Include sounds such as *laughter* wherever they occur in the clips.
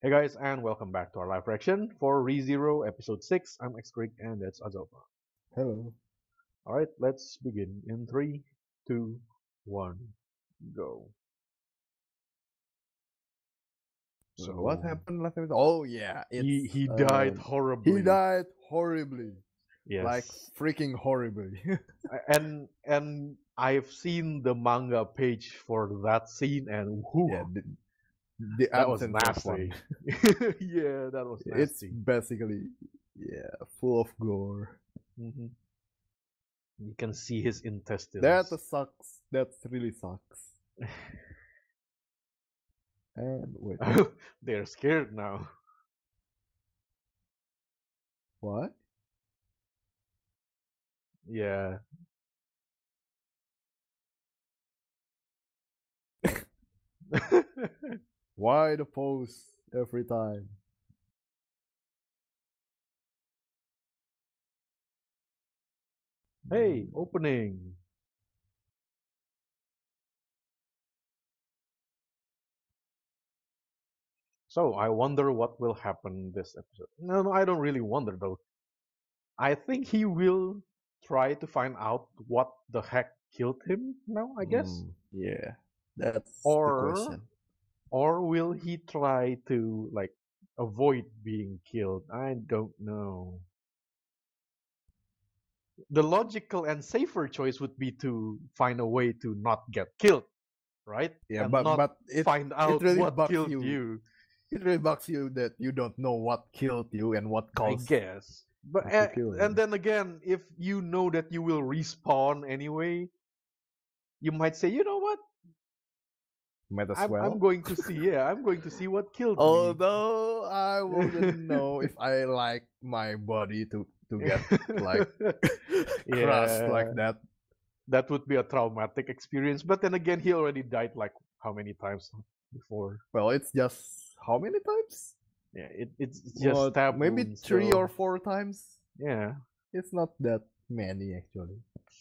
Hey guys, and welcome back to our live reaction for ReZero episode 6. I'm Xgrig and that's Azova. Hello. Alright, let's begin in three, two, one, go. So what happened last episode? Oh yeah, He, it's, he died um, horribly. He died horribly, Yes. like freaking horribly. *laughs* and and I've seen the manga page for that scene and whew, yeah, the, that was nasty. *laughs* *laughs* yeah, that was nasty. It's basically yeah, full of gore. Mhm. You can see his intestines. That sucks. That really sucks. And wait, *laughs* They're scared now. what? Yeah. Why the pose every time? hey, opening. So I wonder what will happen this episode. No, no, I don't really wonder though. I think he will try to find out what the heck killed him now, I guess. Mm, yeah, that's Or- the question. Or will he try to like avoid being killed? I don't know. The logical and safer choice would be to find a way to not get killed, right? Yeah, and but not but it find out really what killed you. you. it really bugs you that you don't know what killed you and what caused. I guess. But kill and then again, if you know that you will respawn anyway, you might say, you know what? Might as I'm, well. I'm going to see. Yeah, I'm going to see what killed me. Although I wouldn't know if I like my body to to get like *laughs* crushed like that. that would be a traumatic experience. But then again, he already died like how many times before? Well, it's just how many times? Yeah, it, it's it's just Well, stab maybe wounds, three so- or four times. yeah, It's not that many actually.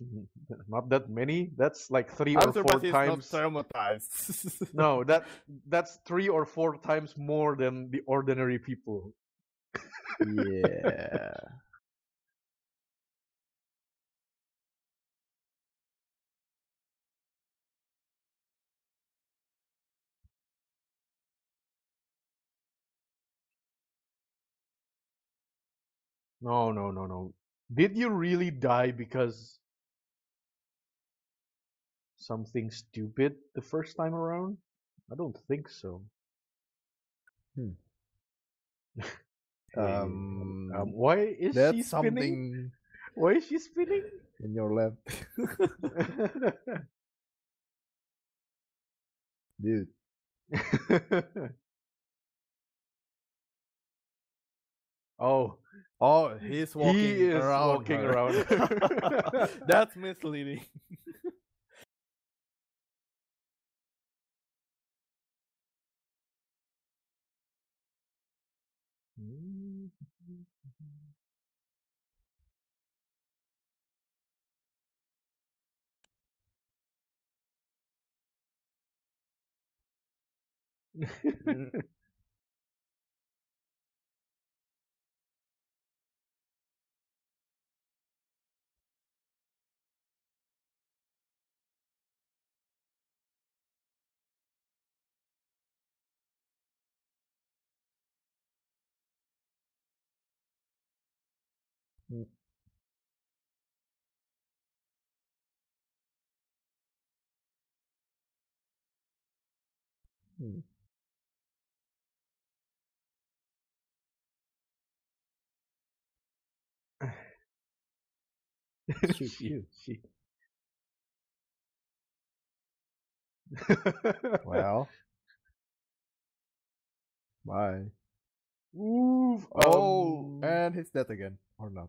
*laughs* not that many. That's like 3 I'm or four surprised he's not times. traumatized. *laughs* No, that that's three or four times more than the ordinary people. yeah. No, no, no, no. Did you really die because something stupid the first time around? I don't think so. Hmm. *laughs* Um, um, why is she spinning? something Why is she spinning? in your lap, *laughs* dude. oh, Oh, he's walking he is around. walking her. around. *laughs* That's misleading. Mm-hmm. mm-hmm. mm-hmm. *laughs* *laughs* Hmm. Shoot, you. Well, *laughs* bye. Oof. Oh, um, and he's dead again, or not?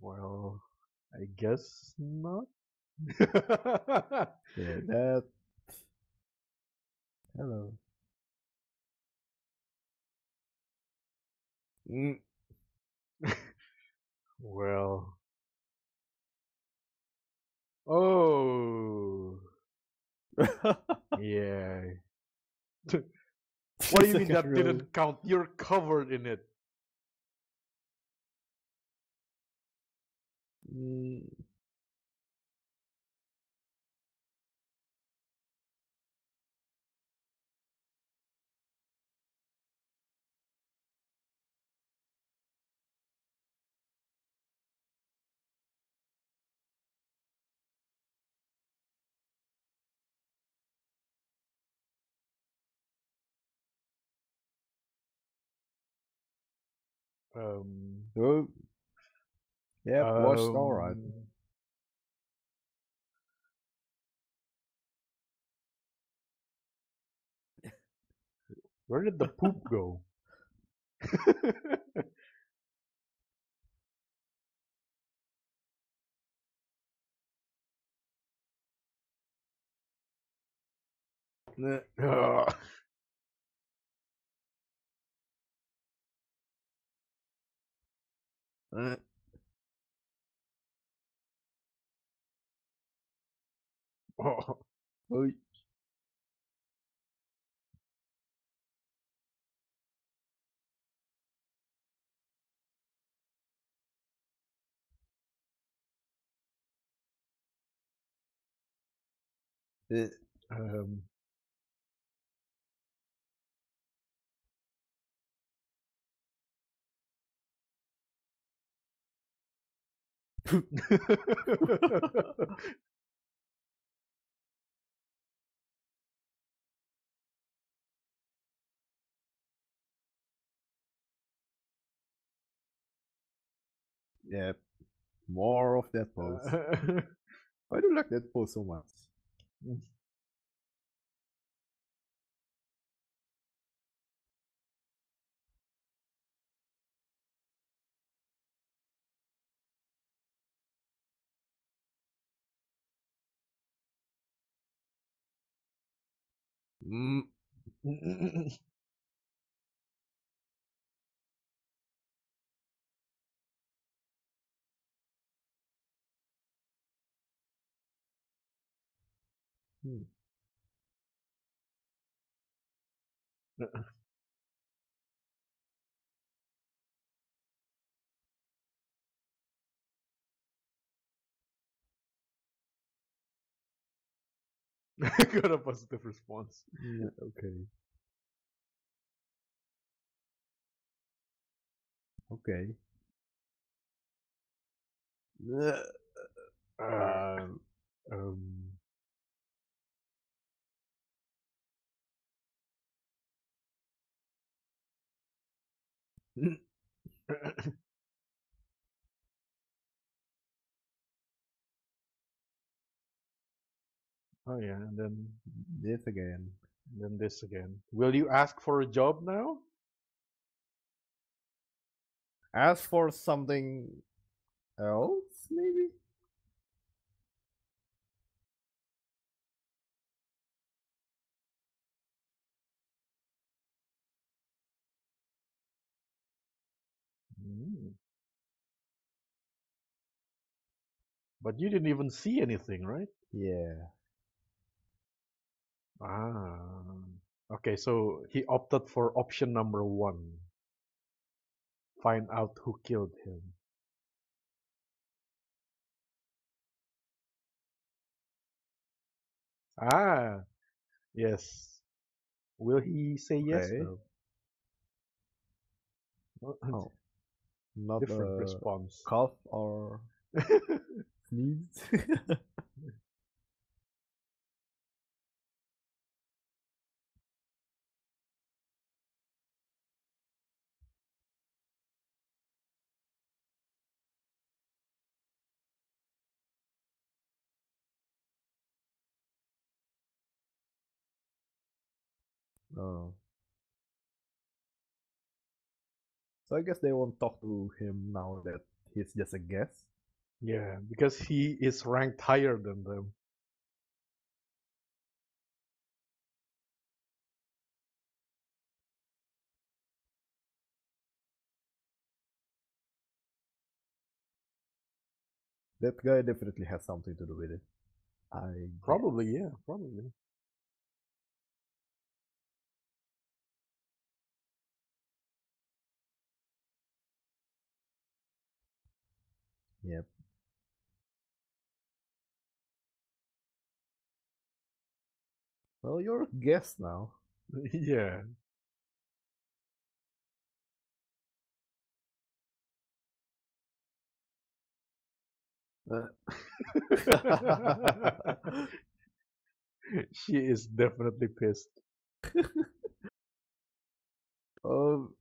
well, I guess not. Yeah, *laughs* that. Hello. Mm. *laughs* well. Oh. *laughs* Yeah. What do you mean that didn't count? You're covered in it. Mm, Um, oh. Yeah, washed all right. um, *laughs* Where did the poop go? *laughs* *laughs* Uh, Oh, Oei. Eh, um, Yeah, more of that pose. Why *laughs* do you like that pose so much? Mm, *laughs* hmm. *laughs* Got a positive response. Yeah, okay. Okay. Uh, Um, um, *laughs* oh yeah, and then this again. and then this again. Will you ask for a job now? Ask for something else, maybe? Mm. But you didn't even see anything, right? Yeah. Ah. Okay, so he opted for option number one. Find out who killed him. Ah, yes. Will he say yes Okay. *laughs* Oh, not Different a response. cough or *laughs* sneeze. *laughs* oh. So I guess they won't talk to him now that he's just a guest. Yeah, because he is ranked higher than them. That guy definitely has something to do with it. I. Probably, yeah, probably. Yep. Well, you're a guest now. *laughs* yeah. Uh, *laughs* *laughs* she is definitely pissed. um,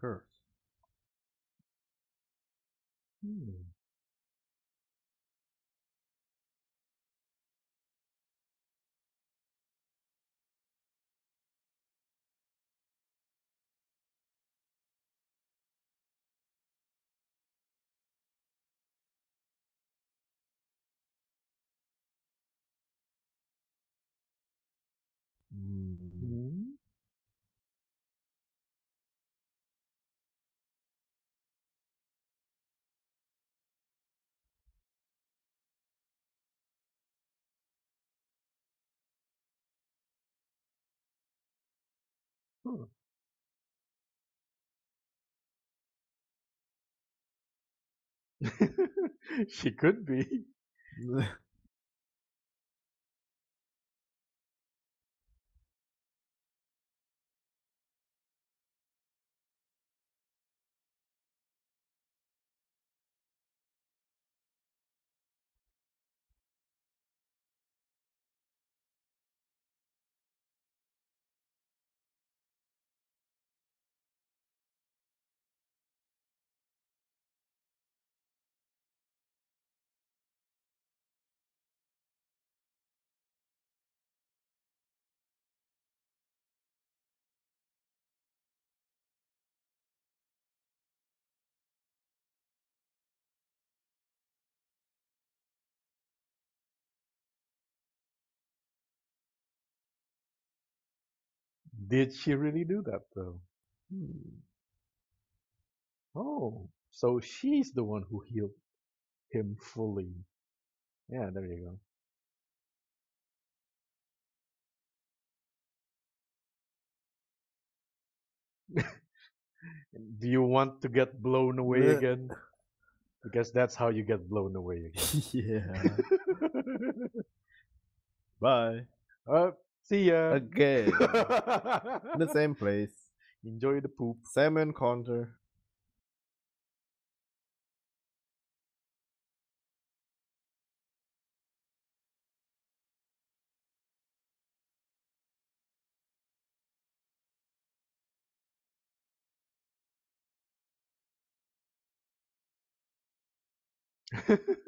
curse. Hmm. Mm. Hmm. Hmm. *laughs* she could be. *laughs* *laughs* Did she really do that though? Hmm. Oh, so she's the one who healed him fully. Yeah, there you go. *laughs* Do you want to get blown away Yeah. again? Because that's how you get blown away again. *laughs* yeah. *laughs* Bye. uh, see ya. Again. *laughs* In the same place. Enjoy the poop. Same encounter. *laughs*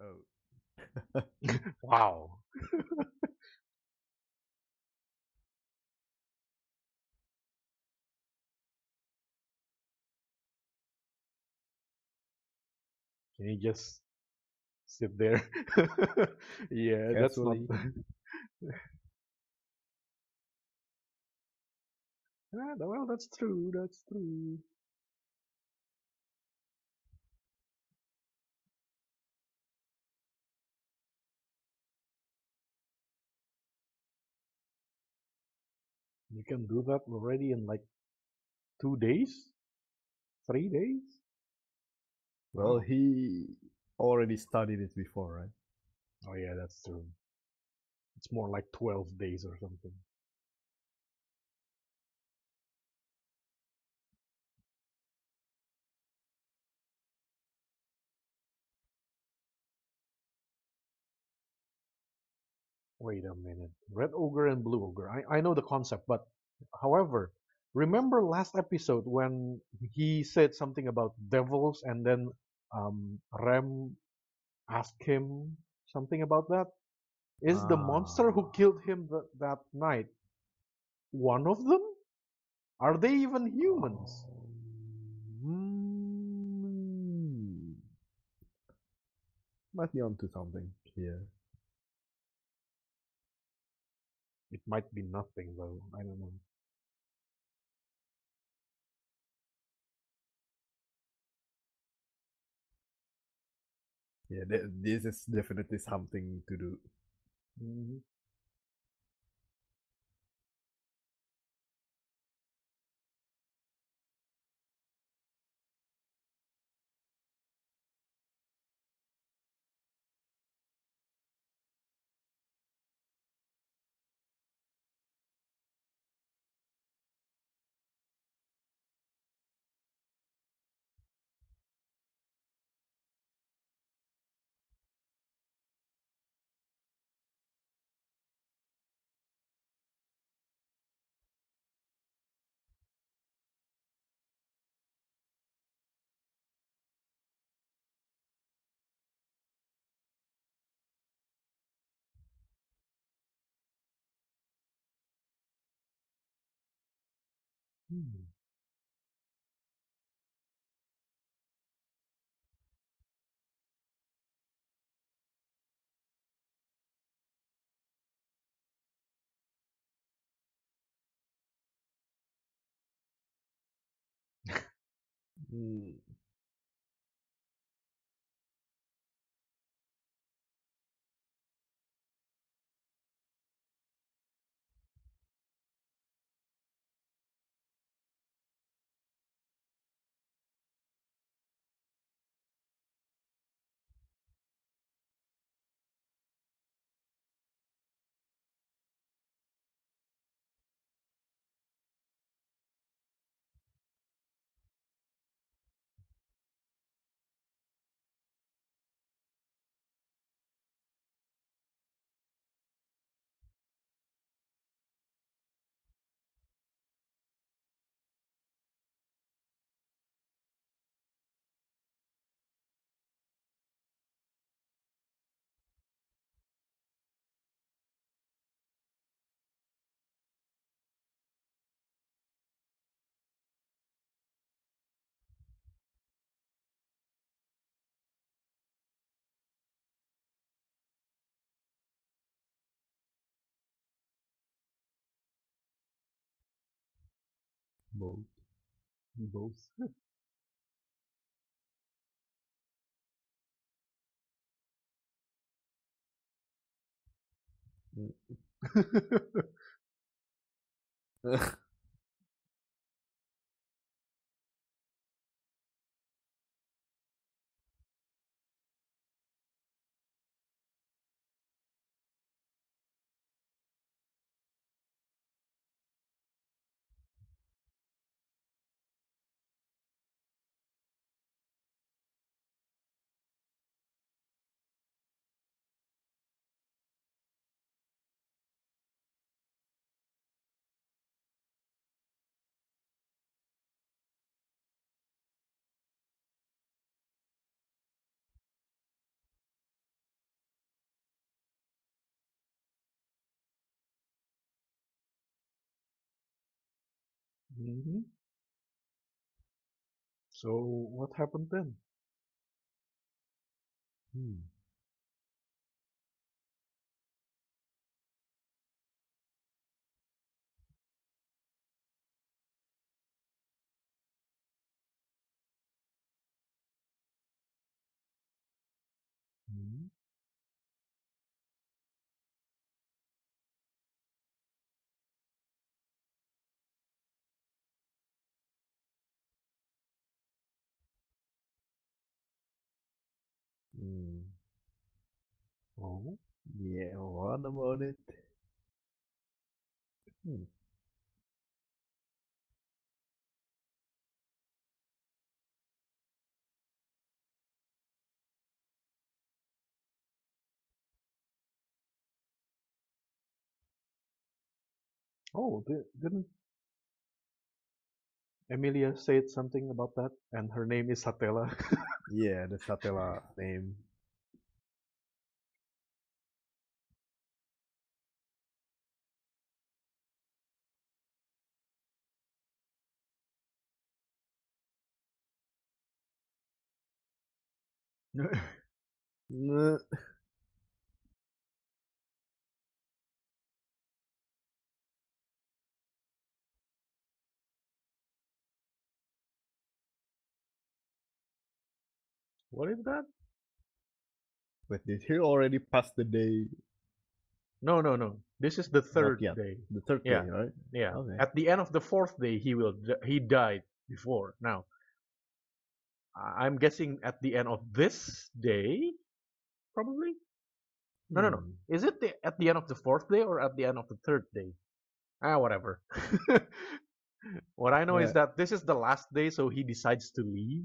Oh. *laughs* wow. Can you just sit there? *laughs* yeah, that's not. *laughs* Ah, well, that's true. That's true. You can do that already in like two days, three days. Well, he already studied it before, right? Oh yeah, that's true. It's more like twelve days or something. Wait a minute. Red ogre and blue ogre. I, I know the concept, but however, remember last episode when he said something about devils and then um, Rem asked him something about that? Is the monster who Ah. killed him th- that night one of them? Are they even humans? Hmm. Might be onto something here. It might be nothing though. I don't know. Yeah, th- this is definitely something to do. Mhm. Hmm. Hmm. Both. Both. *laughs* Mm. *laughs* *laughs* Mhm. So what happened then? Hmm. Hmm. Oh. Yeah, what about it? Hmm. Oh, di- didn't Emilia said something about that, and her name is Satella. yeah, *laughs* the Satella name. *laughs* What is that? Wait, did he already pass the day? No, no, no. This is the third day. The third Yeah. day, right? Yeah. Okay. At the end of the fourth day, he will. He died before. Now, I'm guessing at the end of this day, probably. No, no, no. Hmm. Is it the, at the end of the fourth day or at the end of the third day? Ah, whatever. *laughs* what I know is that this is the last day, so he decides to leave.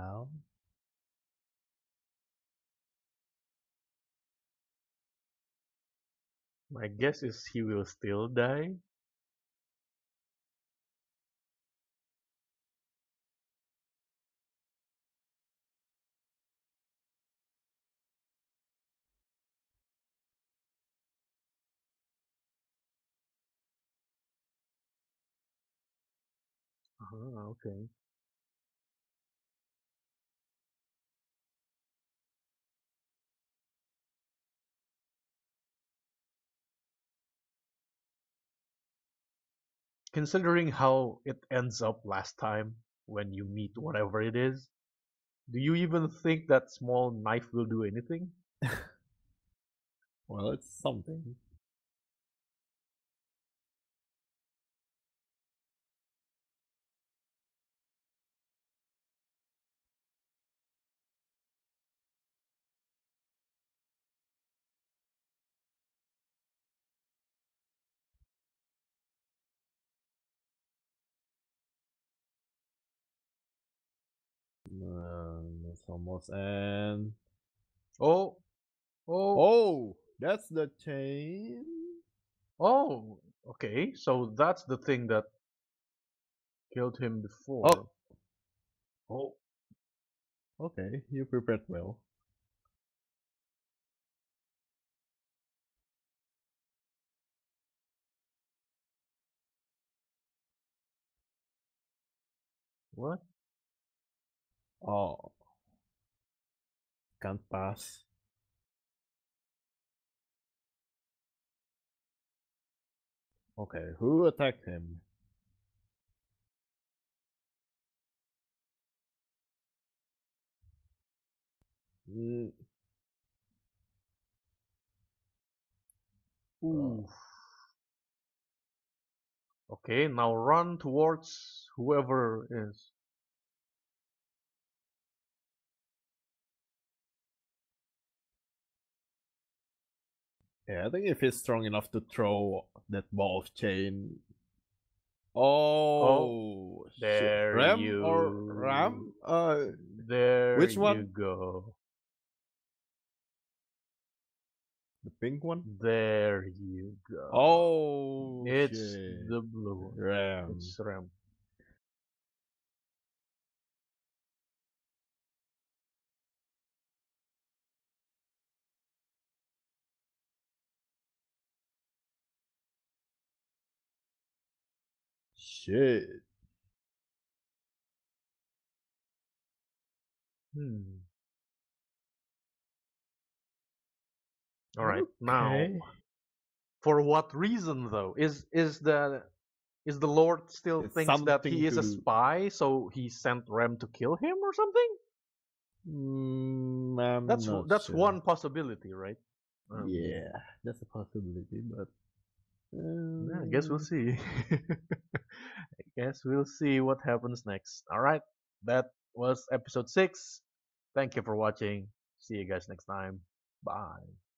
now? My guess is he will still die. Ah, okay. Considering how it ends up last time when you meet whatever it is, do you even think that small knife will do anything? *laughs* Well, it's something. Um, it's almost end. Oh, oh, Oh, that's the chain. oh. Okay, so that's the thing that killed him before. Oh. Oh, Okay, you prepared well. what? Oh, can't pass. Okay, who attacked him? Mm, Ooh. Okay, now run towards whoever is. Yeah, I think if he's strong enough to throw that ball of chain. Oh, shit. there Ram you or Ram? Uh, There Which you one? go. the pink one. There you go. Oh, it's shit. the blue one. Ram. It's Ram. Shit. Hmm. All right, now for what reason though? Is is the is the Lord still It's thinks that he is a spy, so he sent Rem to kill him or something? Mm, that's that's sure. one possibility, right? Um, Yeah, that's a possibility, but yeah, I guess we'll um, see. *laughs* I guess we'll see what happens next. All right, that was episode six. Thank you for watching. See you guys next time. Bye.